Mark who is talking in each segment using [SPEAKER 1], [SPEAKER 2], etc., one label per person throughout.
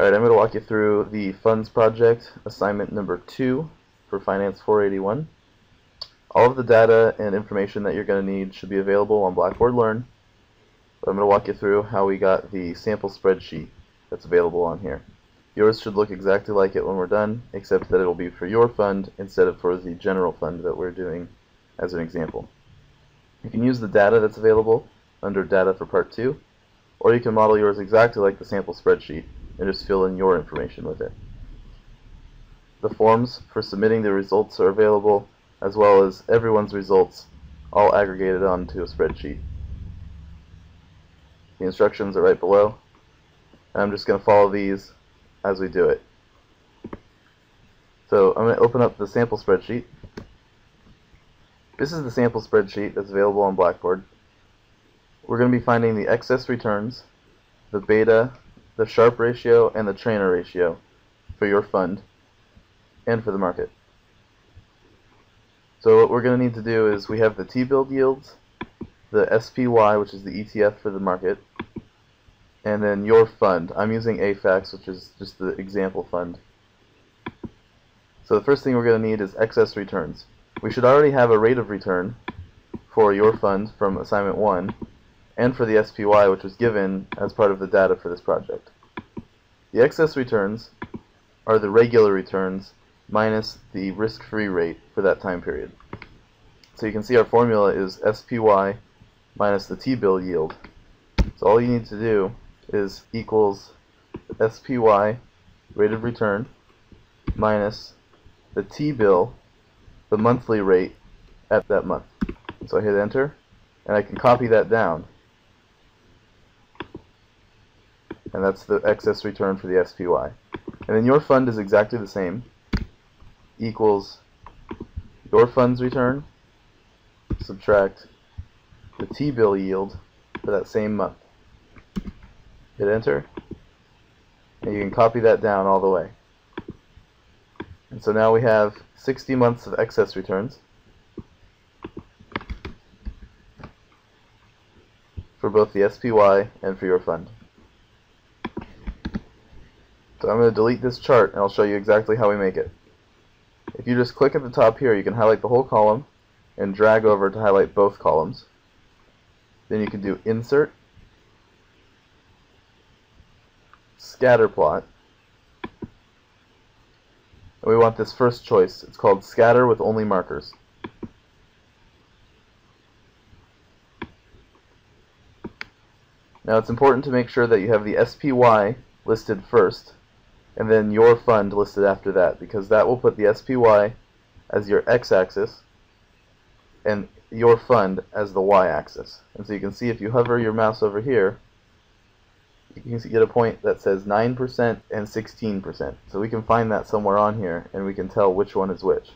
[SPEAKER 1] Alright, I'm going to walk you through the funds project assignment number 2 for Finance 481. All of the data and information that you're going to need should be available on Blackboard Learn. But I'm going to walk you through how we got the sample spreadsheet that's available on here. Yours should look exactly like it when we're done, except that it'll be for your fund instead of for the general fund that we're doing as an example. You can use the data that's available under Data for Part 2, or you can model yours exactly like the sample spreadsheet and just fill in your information with it. The forms for submitting the results are available, as well as everyone's results all aggregated onto a spreadsheet. The instructions are right below, and I'm just going to follow these as we do it. So I'm going to open up the sample spreadsheet. This is the sample spreadsheet that's available on Blackboard. We're going to be finding the excess returns, the beta, the Sharpe ratio, and the Treynor ratio for your fund and for the market. So what we're going to need to do is we have the T-bill yields, the SPY, which is the ETF for the market, and then your fund. I'm using AFAX, which is just the example fund. So the first thing we're going to need is excess returns. We should already have a rate of return for your fund from assignment 1, and for the SPY, which was given as part of the data for this project. The excess returns are the regular returns minus the risk-free rate for that time period. So you can see our formula is SPY minus the T-bill yield. So all you need to do is equals SPY, rate of return, minus the T-bill, the monthly rate at that month. So I hit enter, and I can copy that down and that's the excess return for the SPY. And then your fund is exactly the same, equals your fund's return, subtract the T-bill yield for that same month. Hit enter, and you can copy that down all the way. And so now we have 60 months of excess returns for both the SPY and for your fund. So I'm going to delete this chart and I'll show you exactly how we make it. If you just click at the top here, you can highlight the whole column and drag over to highlight both columns. Then you can do Insert, Scatter Plot. And we want this first choice. It's called Scatter with only markers. Now it's important to make sure that you have the SPY listed first and then your fund listed after that because that will put the SPY as your x-axis and your fund as the y-axis. And so you can see if you hover your mouse over here, you can get a point that says 9% and 16%. So we can find that somewhere on here and we can tell which one is which.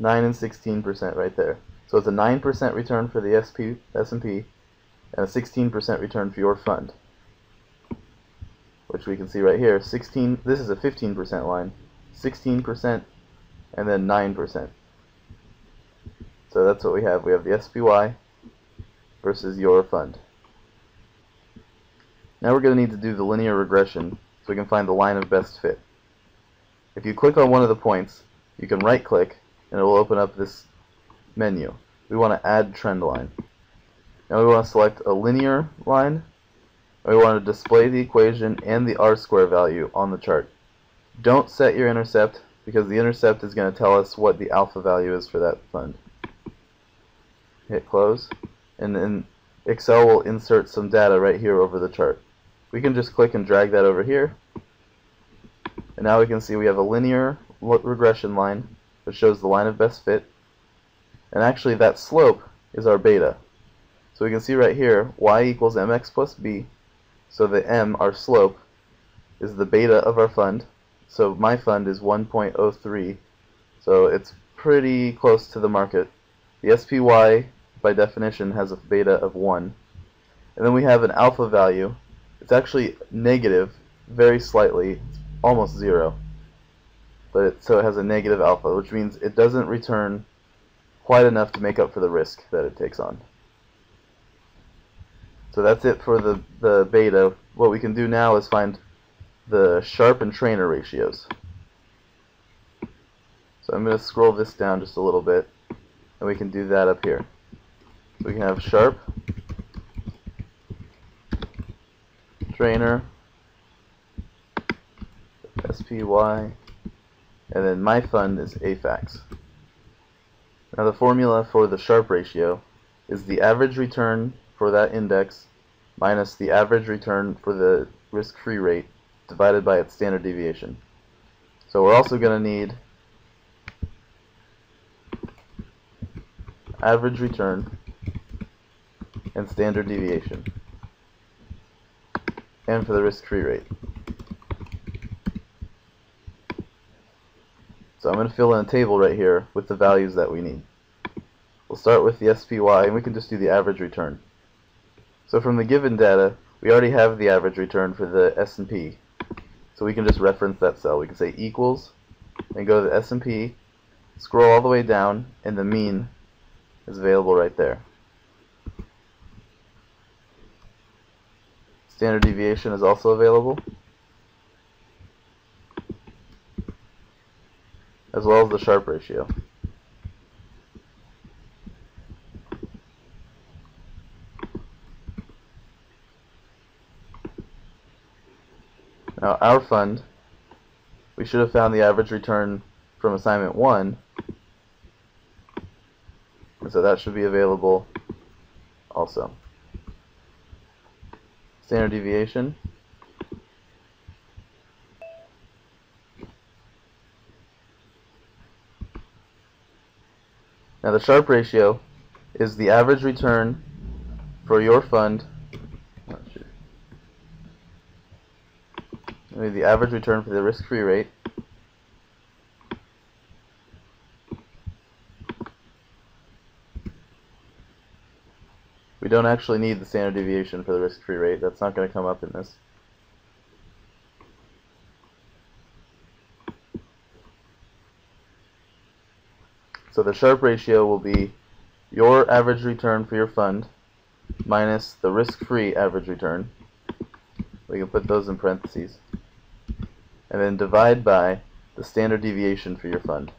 [SPEAKER 1] 9 and 16% right there. So it's a 9% return for the SP, S&P and a 16% return for your fund. Which we can see right here. 16. This is a 15% line. 16% and then 9%. So that's what we have. We have the SPY versus your fund. Now we're going to need to do the linear regression so we can find the line of best fit. If you click on one of the points, you can right click and it will open up this menu. We want to add trend line. Now we want to select a linear line. We want to display the equation and the r-square value on the chart. Don't set your intercept because the intercept is going to tell us what the alpha value is for that fund. Hit close and then Excel will insert some data right here over the chart. We can just click and drag that over here and now we can see we have a linear regression line which shows the line of best fit. And actually that slope is our beta. So we can see right here, y equals mx plus b. So the m, our slope, is the beta of our fund. So my fund is 1.03. So it's pretty close to the market. The SPY, by definition, has a beta of 1. And then we have an alpha value. It's actually negative, very slightly, almost 0. But it, so it has a negative alpha, which means it doesn't return quite enough to make up for the risk that it takes on. So that's it for the, the beta. What we can do now is find the Sharpe and Treynor ratios. So I'm going to scroll this down just a little bit, and we can do that up here. So we can have Sharpe, Treynor, SPY, and then my fund is AFAX. Now the formula for the Sharpe ratio is the average return for that index minus the average return for the risk-free rate divided by its standard deviation. So we're also going to need average return and standard deviation and for the risk-free rate. So I'm going to fill in a table right here with the values that we need. We'll start with the SPY, and we can just do the average return. So from the given data, we already have the average return for the S&P. So we can just reference that cell. We can say equals, and go to the S&P, scroll all the way down, and the mean is available right there. Standard deviation is also available. As well as the Sharpe ratio. Now our fund, we should have found the average return from assignment 1, and so that should be available also. Standard deviation, Now the Sharpe ratio is the average return for your fund. The average return for the risk-free rate. We don't actually need the standard deviation for the risk-free rate. That's not going to come up in this. So the Sharpe ratio will be your average return for your fund minus the risk-free average return. We can put those in parentheses. And then divide by the standard deviation for your fund.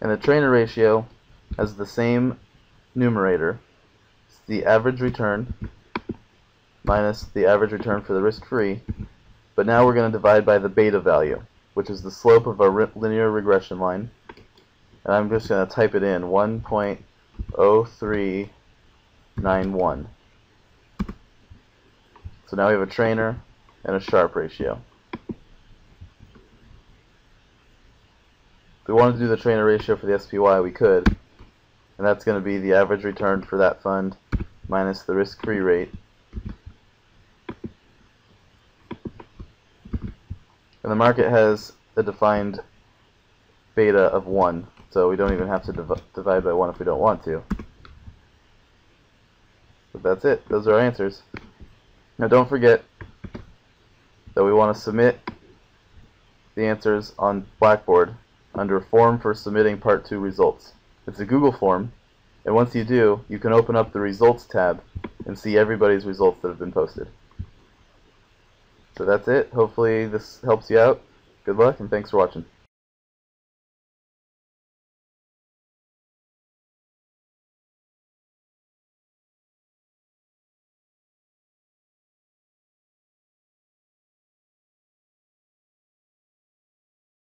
[SPEAKER 1] And the Treynor ratio has the same numerator. It's the average return minus the average return for the risk-free. But now we're going to divide by the beta value, which is the slope of our linear regression line and I'm just going to type it in 1.0391 so now we have a Treynor and a Sharpe ratio. If we wanted to do the Treynor ratio for the SPY we could. And that's going to be the average return for that fund minus the risk-free rate. And the market has a defined beta of 1 so we don't even have to div divide by 1 if we don't want to. But that's it. Those are our answers. Now don't forget that we want to submit the answers on Blackboard under Form for Submitting Part 2 Results. It's a Google form, and once you do, you can open up the Results tab and see everybody's results that have been posted. So that's it. Hopefully this helps you out. Good luck, and thanks for watching.